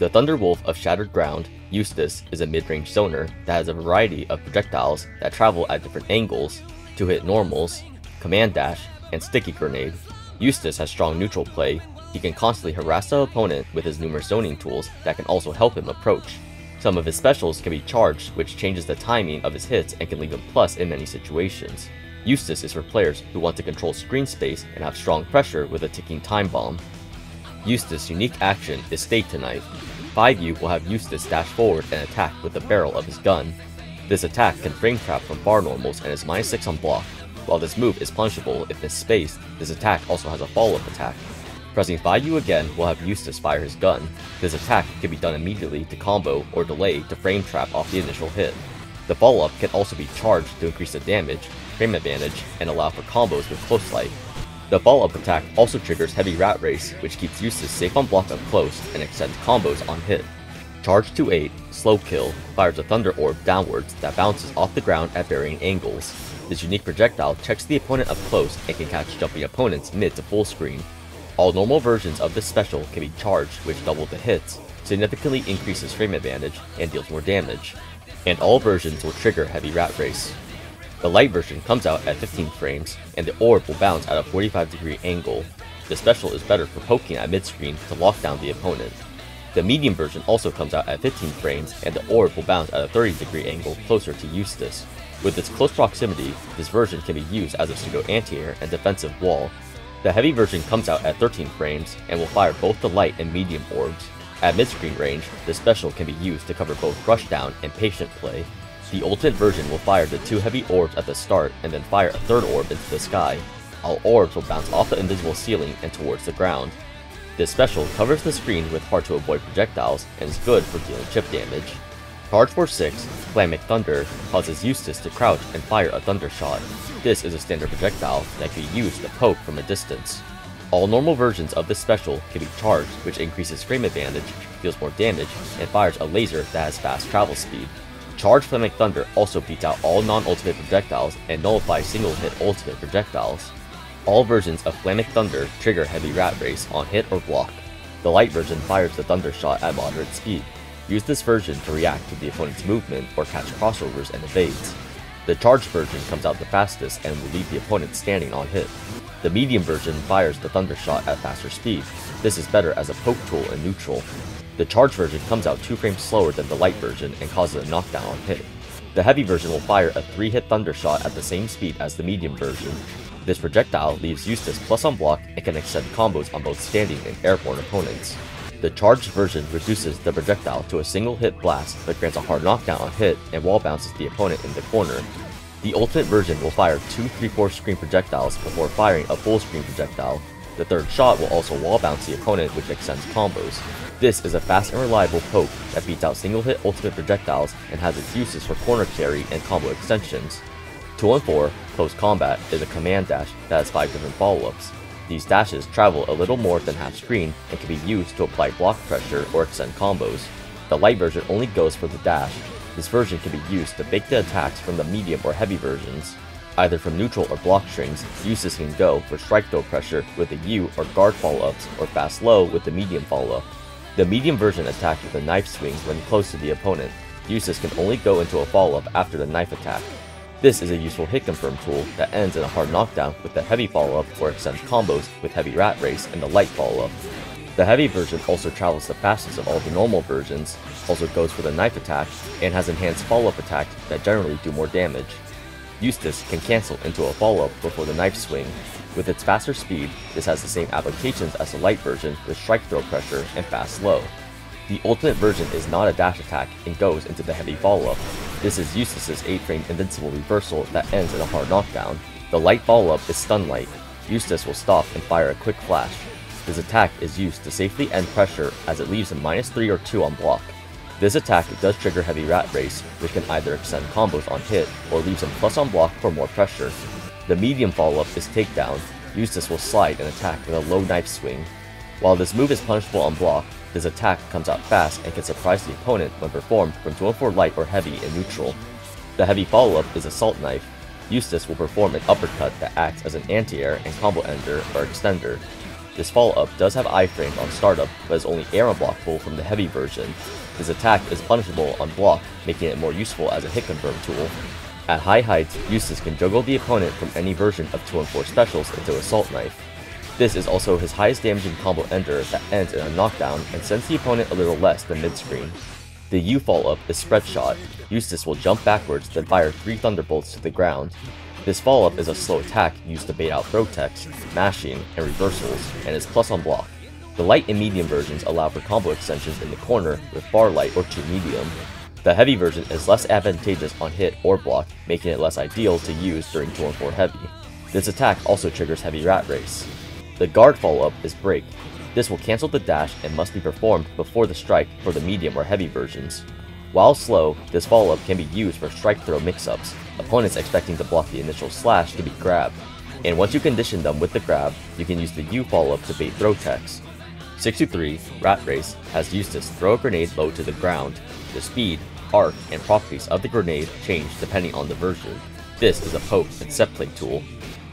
The Thunderwolf of Shattered Ground, Eustace, is a mid-range zoner that has a variety of projectiles that travel at different angles to hit normals, command dash, and sticky grenade. Eustace has strong neutral play, he can constantly harass the opponent with his numerous zoning tools that can also help him approach. Some of his specials can be charged which changes the timing of his hits and can leave him plus in many situations. Eustace is for players who want to control screen space and have strong pressure with a ticking time bomb. Eustace's unique action is Stay Tonight. 5U will have Eustace dash forward and attack with the barrel of his gun. This attack can frame trap from bar normals and is minus 6 on block. While this move is punishable if misspaced, this attack also has a follow-up attack. Pressing 5U again will have Eustace fire his gun. This attack can be done immediately to combo or delay to frame trap off the initial hit. The follow-up can also be charged to increase the damage, frame advantage, and allow for combos with close light. The follow-up attack also triggers Heavy Rat Race, which keeps Eustace safe on block up close and extends combos on hit. Charge to 8, Slow Kill, fires a Thunder Orb downwards that bounces off the ground at varying angles. This unique projectile checks the opponent up close and can catch jumping opponents mid to full screen. All normal versions of this special can be charged which double the hits, significantly increases frame advantage, and deals more damage. And all versions will trigger Heavy Rat Race. The light version comes out at 15 frames, and the orb will bounce at a 45 degree angle. The special is better for poking at mid-screen to lock down the opponent. The medium version also comes out at 15 frames, and the orb will bounce at a 30 degree angle closer to Eustace. With its close proximity, this version can be used as a pseudo anti-air and defensive wall. The heavy version comes out at 13 frames, and will fire both the light and medium orbs. At mid-screen range, the special can be used to cover both rushdown and patient play. The ultimate version will fire the two heavy orbs at the start and then fire a third orb into the sky. All orbs will bounce off the invisible ceiling and towards the ground. This special covers the screen with hard to avoid projectiles and is good for dealing chip damage. Charge for 6, Flaming Thunder, causes Eustace to crouch and fire a Thunder Shot. This is a standard projectile that can be used to poke from a distance. All normal versions of this special can be charged, which increases frame advantage, deals more damage, and fires a laser that has fast travel speed. Charge Flaming Thunder also beats out all non-ultimate projectiles and nullifies single-hit ultimate projectiles. All versions of Flaming Thunder trigger Heavy Rat Race on hit or block. The light version fires the Thunder Shot at moderate speed. Use this version to react to the opponent's movement or catch crossovers and evades. The charged version comes out the fastest and will leave the opponent standing on hit. The medium version fires the Thunder Shot at faster speed. This is better as a poke tool in neutral. The charged version comes out 2 frames slower than the light version and causes a knockdown on hit. The heavy version will fire a 3-hit thunder shot at the same speed as the medium version. This projectile leaves Eustace plus on block and can extend combos on both standing and airborne opponents. The charged version reduces the projectile to a single hit blast but grants a hard knockdown on hit and wall bounces the opponent in the corner. The ultimate version will fire two 3-4 screen projectiles before firing a full screen projectile. The third shot will also wall bounce the opponent which extends combos. This is a fast and reliable poke that beats out single hit ultimate projectiles and has its uses for corner carry and combo extensions. 2-on-4, Close Combat is a command dash that has 5 different follow-ups. These dashes travel a little more than half screen and can be used to apply block pressure or extend combos. The light version only goes for the dash. This version can be used to bake the attacks from the medium or heavy versions. Either from neutral or block strings, Eustace can go for strike throw pressure with the U or guard follow-ups or fast low with the medium follow-up. The medium version attacks with a knife swing when close to the opponent. Eustace can only go into a follow-up after the knife attack. This is a useful hit confirm tool that ends in a hard knockdown with the heavy follow-up or extends combos with heavy rat race and the light follow-up. The heavy version also travels the fastest of all the normal versions, also goes for the knife attack, and has enhanced follow-up attacks that generally do more damage. Eustace can cancel into a follow-up before the knife swing. With its faster speed, this has the same applications as the light version with strike throw pressure and fast slow. The ultimate version is not a dash attack and goes into the heavy follow-up. This is Eustace's 8-frame invincible reversal that ends in a hard knockdown. The light follow-up is stun light. Eustace will stop and fire a quick flash. This attack is used to safely end pressure as it leaves a minus 3 or 2 on block. This attack does trigger Heavy Rat Race, which can either extend combos on hit or leaves him plus on block for more pressure. The medium follow-up is Takedown. Eustace will slide and attack with a low knife swing. While this move is punishable on block, this attack comes out fast and can surprise the opponent when performed from 2-4 light or heavy in neutral. The heavy follow-up is Assault Knife. Eustace will perform an uppercut that acts as an anti-air and combo ender or extender. This follow-up does have iframes on startup, but is only air unblockable from the heavy version. His attack is punishable on block, making it more useful as a hit confirm tool. At high heights, Eustace can juggle the opponent from any version of 2 and 4 specials into Assault Knife. This is also his highest damaging combo ender that ends in a knockdown and sends the opponent a little less than mid-screen. The U follow-up is Spread Shot. Eustace will jump backwards then fire 3 Thunderbolts to the ground. This follow-up is a slow attack used to bait out throw techs, mashing, and reversals, and is plus on block. The light and medium versions allow for combo extensions in the corner with bar light or 2 medium. The heavy version is less advantageous on hit or block, making it less ideal to use during 2 and 4 heavy. This attack also triggers heavy rat race. The guard follow-up is break. This will cancel the dash and must be performed before the strike for the medium or heavy versions. While slow, this follow-up can be used for strike throw mix-ups. Opponents expecting to block the initial slash to be grabbed, and once you condition them with the grab, you can use the U follow-up to bait throw techs. 63, Rat Race, has Eustace throw a grenade low to the ground. The speed, arc, and properties of the grenade change depending on the version. This is a poke and set play tool.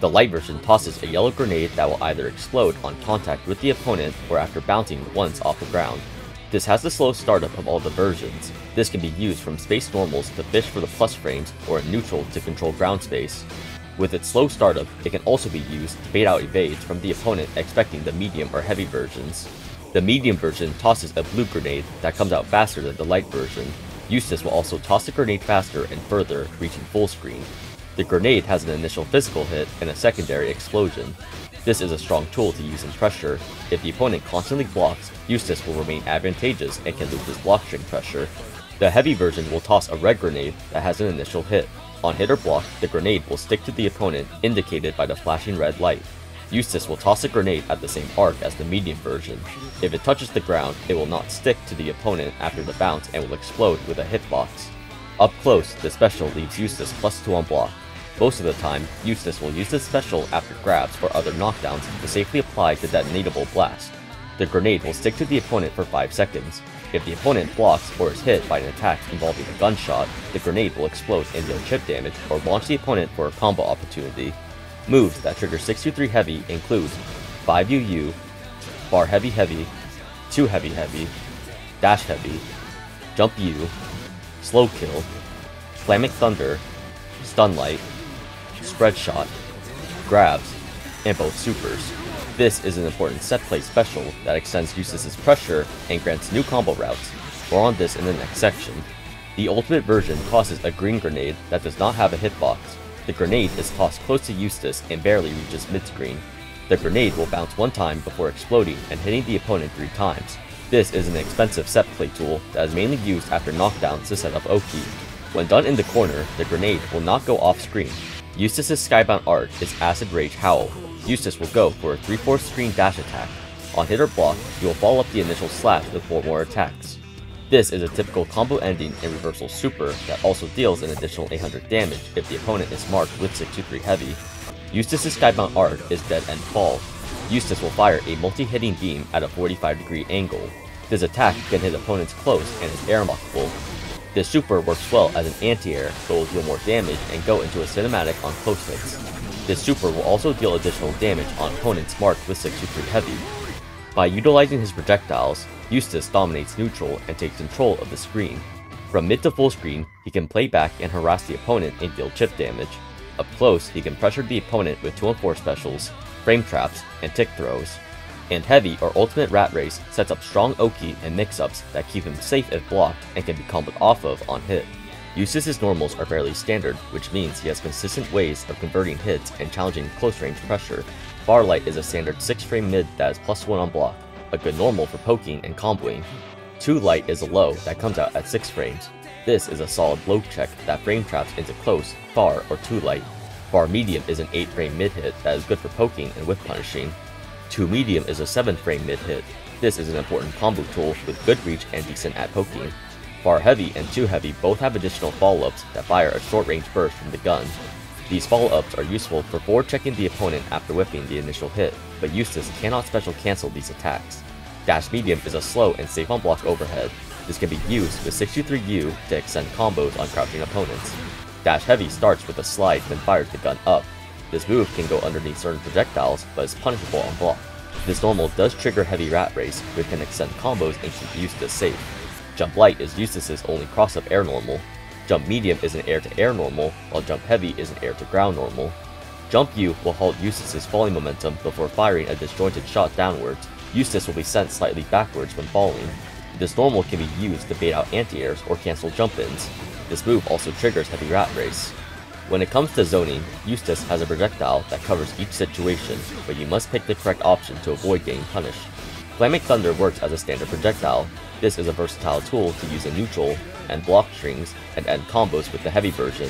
The light version tosses a yellow grenade that will either explode on contact with the opponent or after bouncing once off the ground. This has the slow startup of all the versions. This can be used from space normals to fish for the plus frames or in neutral to control ground space. With its slow startup, it can also be used to bait out evades from the opponent expecting the medium or heavy versions. The medium version tosses a blue grenade that comes out faster than the light version. Eustace will also toss the grenade faster and further, reaching full screen. The grenade has an initial physical hit and a secondary explosion. This is a strong tool to use in pressure. If the opponent constantly blocks, Eustace will remain advantageous and can lose his block string pressure. The heavy version will toss a red grenade that has an initial hit. On hit or block, the grenade will stick to the opponent, indicated by the flashing red light. Eustace will toss a grenade at the same arc as the medium version. If it touches the ground, it will not stick to the opponent after the bounce and will explode with a hitbox. Up close, the special leaves Eustace plus 2 on block. Most of the time, Eustace will use this special after grabs or other knockdowns to safely apply the detonatable blast. The grenade will stick to the opponent for 5 seconds. If the opponent blocks or is hit by an attack involving a gunshot, the grenade will explode and deal chip damage or launch the opponent for a combo opportunity. Moves that trigger 63 heavy include 5 UU, far heavy heavy, 2 heavy heavy, dash heavy, jump U, slow kill, flaming thunder, stunlight, spread shot, grabs, and both supers. This is an important set play special that extends Eustace's pressure and grants new combo routes. More on this in the next section. The ultimate version tosses a green grenade that does not have a hitbox. The grenade is tossed close to Eustace and barely reaches mid-screen. The grenade will bounce one time before exploding and hitting the opponent three times. This is an expensive set play tool that is mainly used after knockdowns to set up Oki. When done in the corner, the grenade will not go off screen, Eustace's Skybound art is Acid Rage Howl. Eustace will go for a 3-4 screen dash attack. On hit or block, he will follow up the initial slash with 4 more attacks. This is a typical combo ending in reversal super that also deals an additional 800 damage if the opponent is marked with 63 heavy. Eustace's Skybound art is Dead End Fall. Eustace will fire a multi-hitting beam at a 45 degree angle. This attack can hit opponents close and is air unblockable, this super works well as an anti-air, but will deal more damage and go into a cinematic on close hits. This super will also deal additional damage on opponents marked with 63 heavy. By utilizing his projectiles, Eustace dominates neutral and takes control of the screen. From mid to full screen, he can play back and harass the opponent and deal chip damage. Up close, he can pressure the opponent with 2 and 4 specials, frame traps, and tick throws and Heavy or Ultimate Rat Race sets up strong Oki and mix-ups that keep him safe if blocked and can be comboed off of on hit. Eustace's normals are fairly standard, which means he has consistent ways of converting hits and challenging close range pressure. Barlight is a standard 6 frame mid that is plus 1 on block, a good normal for poking and comboing. 2 light is a low that comes out at 6 frames. This is a solid low check that frame traps into close, far, or 2 light. Bar medium is an 8 frame mid hit that is good for poking and whiff punishing. 2 medium is a 7 frame mid hit. This is an important combo tool with good reach and decent at poking. Far heavy and 2 heavy both have additional follow-ups that fire a short range burst from the gun. These follow-ups are useful for forward checking the opponent after whiffing the initial hit, but Eustace cannot special cancel these attacks. Dash medium is a slow and safe on block overhead. This can be used with 63U to extend combos on crouching opponents. Dash heavy starts with a slide then fires the gun up, this move can go underneath certain projectiles, but is punishable on block. This normal does trigger Heavy Rat Race, which can extend combos and keep Eustace safe. Jump Light is Eustace's only cross-up air normal. Jump Medium is an air-to-air normal, while Jump Heavy is an air-to-ground normal. Jump U will halt Eustace's falling momentum before firing a disjointed shot downwards. Eustace will be sent slightly backwards when falling. This normal can be used to bait out anti-airs or cancel jump-ins. This move also triggers Heavy Rat Race. When it comes to zoning, Eustace has a projectile that covers each situation, but you must pick the correct option to avoid getting punished. Flaming Thunder works as a standard projectile. This is a versatile tool to use in neutral, and block strings, and end combos with the heavy version.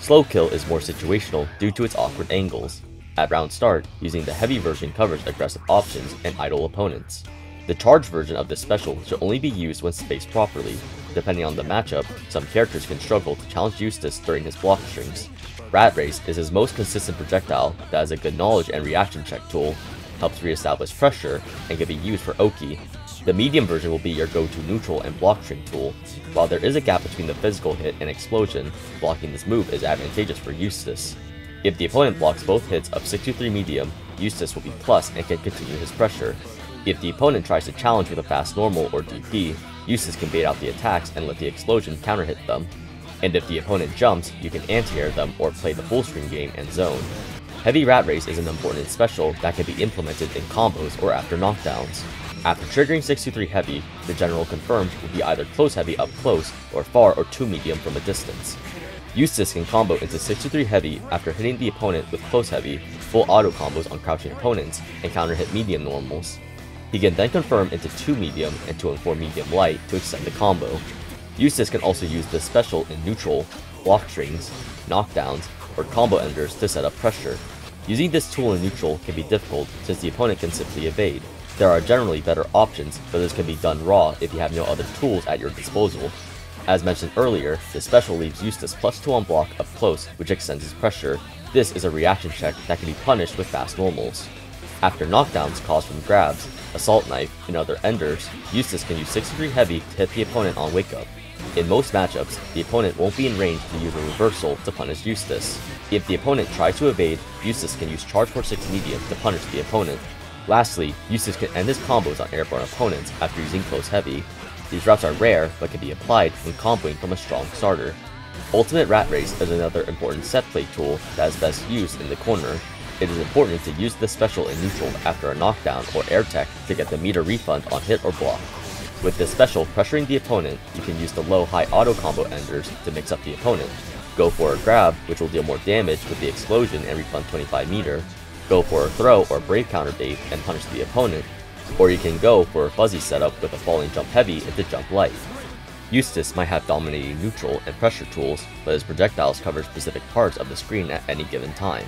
Slow Kill is more situational due to its awkward angles. At round start, using the heavy version covers aggressive options and idle opponents. The charge version of this special should only be used when spaced properly. Depending on the matchup, some characters can struggle to challenge Eustace during his block strings. Rat Race is his most consistent projectile that has a good knowledge and reaction check tool, helps re-establish pressure, and can be used for Oki. The medium version will be your go-to neutral and block string tool. While there is a gap between the physical hit and explosion, blocking this move is advantageous for Eustace. If the opponent blocks both hits of 623 medium, Eustace will be plus and can continue his pressure, if the opponent tries to challenge with a fast normal or DP, Eustace can bait out the attacks and let the explosion counter hit them. And if the opponent jumps, you can anti-air them or play the full screen game and zone. Heavy Rat Race is an important special that can be implemented in combos or after knockdowns. After triggering 63 heavy, the general confirmed will be either close heavy up close or far or 2 medium from a distance. Eustace can combo into 63 heavy after hitting the opponent with close heavy, full auto combos on crouching opponents, and counter hit medium normals. He can then confirm into 2 medium and 2 and 4 medium light to extend the combo. Eustace can also use the special in neutral, block strings, knockdowns, or combo enders to set up pressure. Using this tool in neutral can be difficult since the opponent can simply evade. There are generally better options, but this can be done raw if you have no other tools at your disposal. As mentioned earlier, the special leaves Eustace plus 2 on block up close, which extends his pressure. This is a reaction check that can be punished with fast normals. After knockdowns caused from grabs, Assault Knife, and other enders, Eustace can use 63 heavy to hit the opponent on wake up. In most matchups, the opponent won't be in range to use a reversal to punish Eustace. If the opponent tries to evade, Eustace can use charge for 6 medium to punish the opponent. Lastly, Eustace can end his combos on airborne opponents after using close heavy. These routes are rare, but can be applied when comboing from a strong starter. Ultimate Rat Race is another important set play tool that is best used in the corner, it is important to use this special in neutral after a knockdown or air tech to get the meter refund on hit or block. With this special pressuring the opponent, you can use the low-high auto combo enders to mix up the opponent. Go for a grab, which will deal more damage with the explosion and refund 25 meter. Go for a throw or brave counter bait and punish the opponent. Or you can go for a fuzzy setup with a falling jump heavy into jump light. Eustace might have dominating neutral and pressure tools, but his projectiles cover specific parts of the screen at any given time.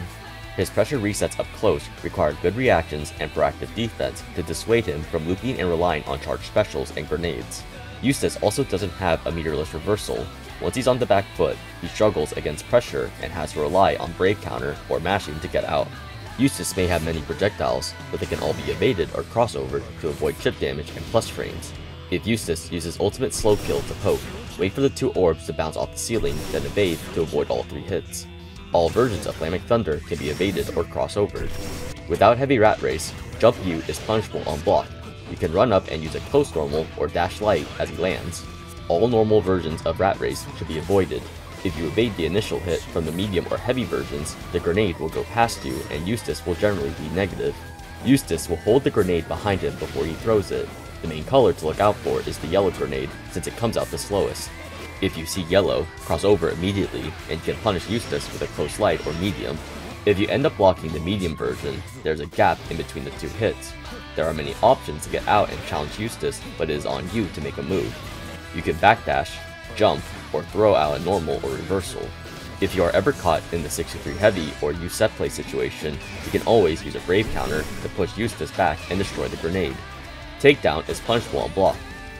His pressure resets up close require good reactions and proactive defense to dissuade him from looping and relying on charged specials and grenades. Eustace also doesn't have a meterless reversal. Once he's on the back foot, he struggles against pressure and has to rely on brave counter or mashing to get out. Eustace may have many projectiles, but they can all be evaded or crossovered to avoid chip damage and plus frames. If Eustace uses ultimate slow kill to poke, wait for the two orbs to bounce off the ceiling, then evade to avoid all three hits. All versions of Flaming Thunder can be evaded or crossovered. Without Heavy Rat Race, Jump U is punishable on block. You can run up and use a close normal or dash light as he lands. All normal versions of Rat Race should be avoided. If you evade the initial hit from the medium or heavy versions, the grenade will go past you and Eustace will generally be negative. Eustace will hold the grenade behind him before he throws it. The main color to look out for is the yellow grenade, since it comes out the slowest. If you see yellow, cross over immediately and can punish Eustace with a close light or medium. If you end up blocking the medium version, there's a gap in between the two hits. There are many options to get out and challenge Eustace, but it is on you to make a move. You can backdash, jump, or throw out a normal or reversal. If you are ever caught in the 63 heavy or use set play situation, you can always use a brave counter to push Eustace back and destroy the grenade. Takedown is punishable on block,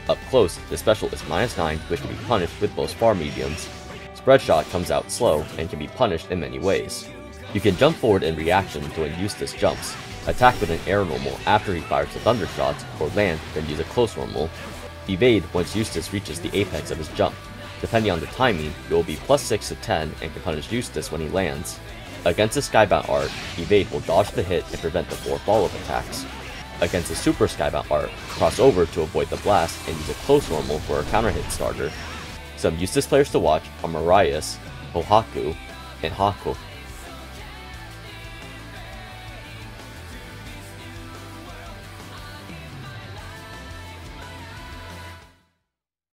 up close, the special is minus 9, which can be punished with most far mediums. Spread shot comes out slow and can be punished in many ways. You can jump forward in reaction to when Eustace jumps, attack with an air normal after he fires the thunder shots, or land, then use a close normal. Evade once Eustace reaches the apex of his jump. Depending on the timing, you will be plus 6 to 10 and can punish Eustace when he lands. Against the Skybound art, Evade will dodge the hit and prevent the 4 follow-up attacks. Against a Super Skybound art, cross over to avoid the blast and use a close normal for a counter hit starter. Some Eustace players to watch are Marius, Kohaku, and Haku.